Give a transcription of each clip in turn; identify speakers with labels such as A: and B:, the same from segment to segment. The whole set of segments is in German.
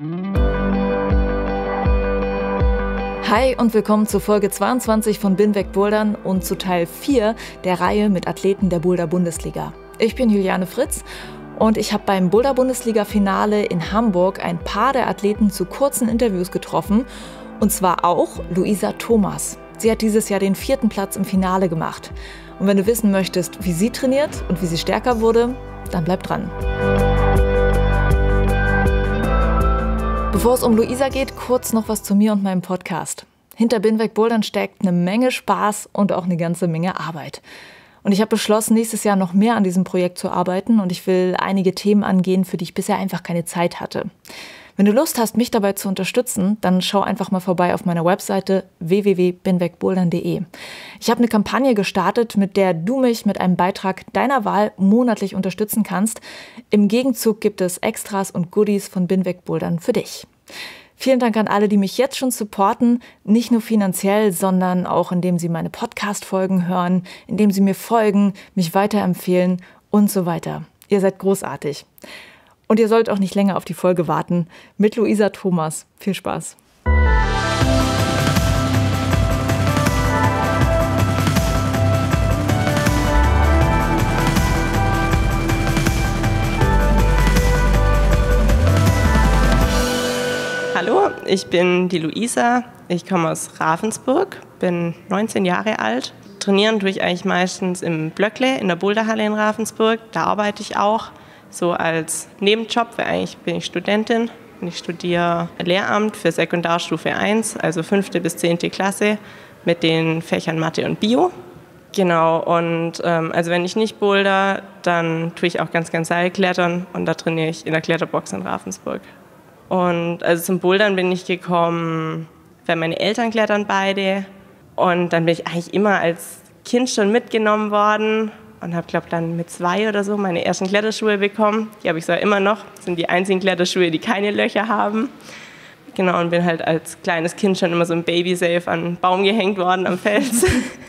A: Hi und willkommen zu Folge 22 von Binweg Bouldern und zu Teil 4 der Reihe mit Athleten der Boulder Bundesliga. Ich bin Juliane Fritz und ich habe beim Boulder Bundesliga Finale in Hamburg ein paar der Athleten zu kurzen Interviews getroffen und zwar auch Luisa Thomas. Sie hat dieses Jahr den vierten Platz im Finale gemacht. Und wenn du wissen möchtest, wie sie trainiert und wie sie stärker wurde, dann bleib dran. Bevor es um Luisa geht, kurz noch was zu mir und meinem Podcast. Hinter Binweg Bouldern steckt eine Menge Spaß und auch eine ganze Menge Arbeit. Und ich habe beschlossen, nächstes Jahr noch mehr an diesem Projekt zu arbeiten und ich will einige Themen angehen, für die ich bisher einfach keine Zeit hatte. Wenn du Lust hast, mich dabei zu unterstützen, dann schau einfach mal vorbei auf meiner Webseite www.binwegbouldern.de. Ich habe eine Kampagne gestartet, mit der du mich mit einem Beitrag deiner Wahl monatlich unterstützen kannst. Im Gegenzug gibt es Extras und Goodies von Binweg Bouldern für dich. Vielen Dank an alle, die mich jetzt schon supporten, nicht nur finanziell, sondern auch indem sie meine Podcast-Folgen hören, indem sie mir folgen, mich weiterempfehlen und so weiter. Ihr seid großartig. Und ihr sollt auch nicht länger auf die Folge warten. Mit Luisa Thomas. Viel Spaß.
B: Hallo, ich bin die Luisa. Ich komme aus Ravensburg, bin 19 Jahre alt. Trainieren tue ich eigentlich meistens im Blöckle in der Boulderhalle in Ravensburg. Da arbeite ich auch so als Nebenjob, weil eigentlich bin ich Studentin und ich studiere Lehramt für Sekundarstufe 1, also fünfte bis zehnte Klasse mit den Fächern Mathe und Bio. Genau, und ähm, also wenn ich nicht boulder, dann tue ich auch ganz, ganz Seilklettern und da trainiere ich in der Kletterbox in Ravensburg. Und also zum Bouldern bin ich gekommen, weil meine Eltern klettern beide und dann bin ich eigentlich immer als Kind schon mitgenommen worden und habe, glaube dann mit zwei oder so meine ersten Kletterschuhe bekommen. Die habe ich zwar immer noch, das sind die einzigen Kletterschuhe, die keine Löcher haben. Genau, und bin halt als kleines Kind schon immer so ein Baby-Safe an einen Baum gehängt worden am Fels.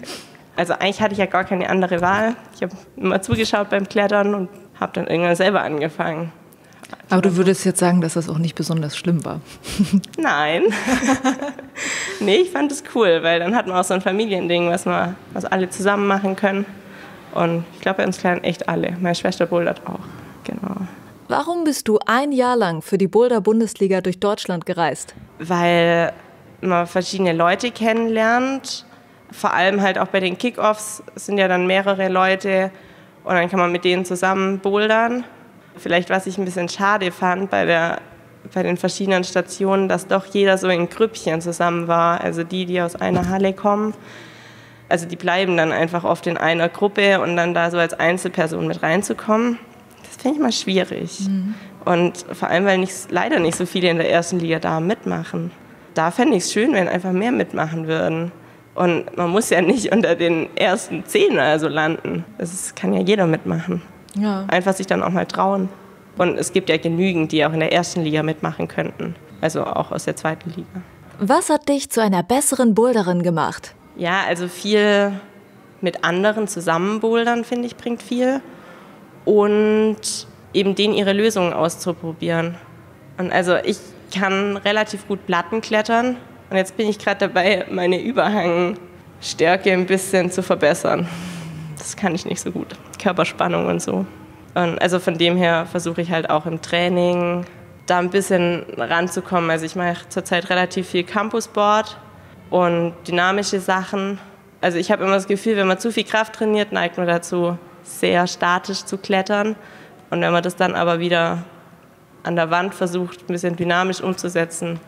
B: also eigentlich hatte ich ja gar keine andere Wahl. Ich habe immer zugeschaut beim Klettern und habe dann irgendwann selber angefangen.
A: Aber du würdest jetzt sagen, dass das auch nicht besonders schlimm war.
B: Nein. nee, ich fand es cool, weil dann hat man auch so ein Familiending, was, wir, was alle zusammen machen können. Und ich glaube, bei uns lernen echt alle. Meine Schwester bouldert auch. Genau.
A: Warum bist du ein Jahr lang für die Boulder-Bundesliga durch Deutschland gereist?
B: Weil man verschiedene Leute kennenlernt. Vor allem halt auch bei den Kickoffs sind ja dann mehrere Leute und dann kann man mit denen zusammen bouldern. Vielleicht, was ich ein bisschen schade fand bei, der, bei den verschiedenen Stationen, dass doch jeder so in Grüppchen zusammen war. Also die, die aus einer Halle kommen also die bleiben dann einfach oft in einer Gruppe und dann da so als Einzelperson mit reinzukommen, das finde ich mal schwierig. Mhm. Und vor allem, weil nicht, leider nicht so viele in der ersten Liga da mitmachen. Da fände ich es schön, wenn einfach mehr mitmachen würden. Und man muss ja nicht unter den ersten zehn also landen. Das kann ja jeder mitmachen. Ja. Einfach sich dann auch mal trauen. Und es gibt ja genügend, die auch in der ersten Liga mitmachen könnten. Also auch aus der zweiten Liga.
A: Was hat dich zu einer besseren Boulderin gemacht?
B: Ja, also viel mit anderen zusammen bouldern, finde ich, bringt viel. Und eben denen ihre Lösungen auszuprobieren. Und also ich kann relativ gut Platten klettern. Und jetzt bin ich gerade dabei, meine Überhangstärke ein bisschen zu verbessern. Das kann ich nicht so gut. Körperspannung und so. Und also von dem her versuche ich halt auch im Training da ein bisschen ranzukommen. Also ich mache zurzeit relativ viel Campusboard und dynamische Sachen. Also ich habe immer das Gefühl, wenn man zu viel Kraft trainiert, neigt man dazu, sehr statisch zu klettern. Und wenn man das dann aber wieder an der Wand versucht, ein bisschen dynamisch umzusetzen,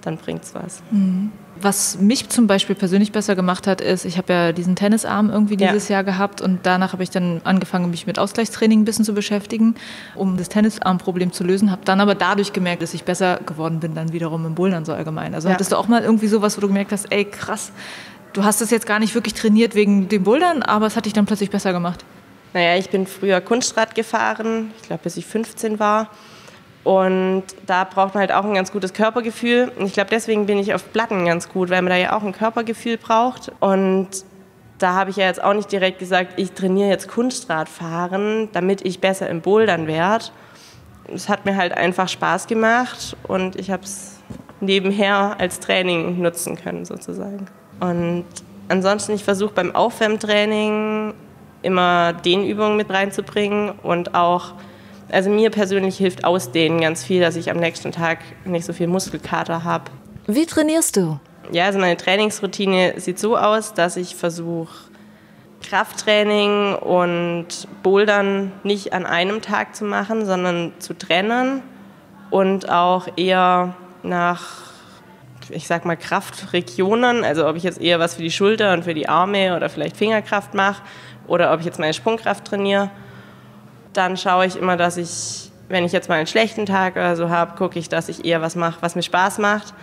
B: dann bringt es was. Mhm.
A: Was mich zum Beispiel persönlich besser gemacht hat, ist, ich habe ja diesen Tennisarm irgendwie dieses ja. Jahr gehabt und danach habe ich dann angefangen, mich mit Ausgleichstraining ein bisschen zu beschäftigen, um das Tennisarmproblem zu lösen. Habe dann aber dadurch gemerkt, dass ich besser geworden bin, dann wiederum im Bouldern so allgemein. Also ja. hattest du auch mal irgendwie sowas, wo du gemerkt hast, ey krass, du hast das jetzt gar nicht wirklich trainiert wegen dem Bouldern, aber es hat dich dann plötzlich besser gemacht?
B: Naja, ich bin früher Kunstrad gefahren, ich glaube bis ich 15 war. Und da braucht man halt auch ein ganz gutes Körpergefühl. Und ich glaube, deswegen bin ich auf Platten ganz gut, weil man da ja auch ein Körpergefühl braucht. Und da habe ich ja jetzt auch nicht direkt gesagt, ich trainiere jetzt Kunstradfahren, damit ich besser im Bouldern werde. es hat mir halt einfach Spaß gemacht und ich habe es nebenher als Training nutzen können sozusagen. Und ansonsten, ich versuche beim Aufwärmtraining immer Dehnübungen mit reinzubringen und auch, also mir persönlich hilft Ausdehnen ganz viel, dass ich am nächsten Tag nicht so viel Muskelkater habe.
A: Wie trainierst du?
B: Ja, also meine Trainingsroutine sieht so aus, dass ich versuche, Krafttraining und Bouldern nicht an einem Tag zu machen, sondern zu trennen und auch eher nach, ich sag mal, Kraftregionen. Also ob ich jetzt eher was für die Schulter und für die Arme oder vielleicht Fingerkraft mache oder ob ich jetzt meine Sprungkraft trainiere. Dann schaue ich immer, dass ich, wenn ich jetzt mal einen schlechten Tag oder so habe, gucke ich, dass ich eher was mache, was mir Spaß macht.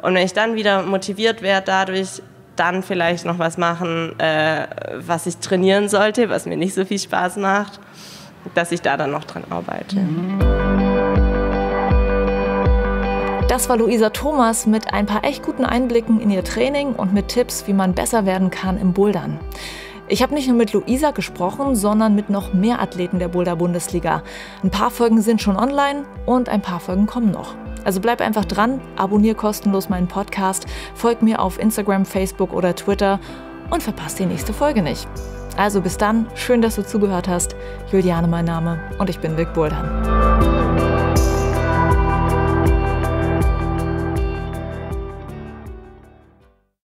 B: Und wenn ich dann wieder motiviert werde dadurch, dann vielleicht noch was machen, äh, was ich trainieren sollte, was mir nicht so viel Spaß macht, dass ich da dann noch dran arbeite.
A: Das war Luisa Thomas mit ein paar echt guten Einblicken in ihr Training und mit Tipps, wie man besser werden kann im Bouldern. Ich habe nicht nur mit Luisa gesprochen, sondern mit noch mehr Athleten der Boulder-Bundesliga. Ein paar Folgen sind schon online und ein paar Folgen kommen noch. Also bleib einfach dran, abonnier kostenlos meinen Podcast, folg mir auf Instagram, Facebook oder Twitter und verpasst die nächste Folge nicht. Also bis dann, schön, dass du zugehört hast. Juliane mein Name und ich bin Vic Bouldern.